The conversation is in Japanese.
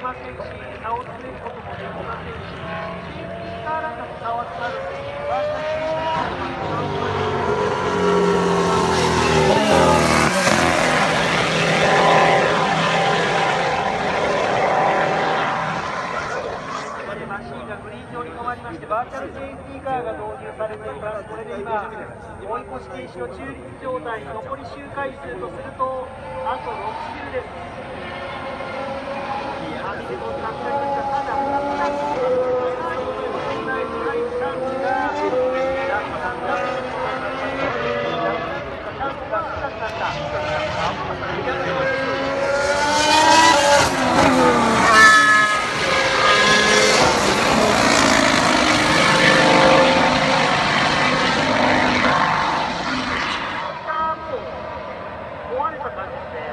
ませんし、差を詰めこともできませんし、心筋からもんかも差はるんです。グリーン上に止まりましてバーチャルチェーンスピーカーが導入されています。これで今追い越し停止の中立状態残り周回数とするとあと6周です。What was it?